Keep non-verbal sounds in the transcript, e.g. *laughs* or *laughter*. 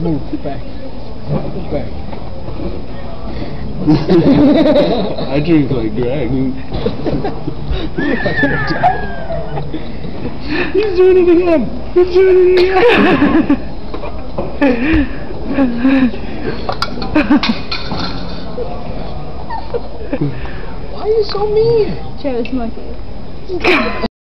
Move back. Back. *laughs* I drink like Greg. He's doing it again. He's doing it again. Why are you so mean? Travis Monkey. *laughs*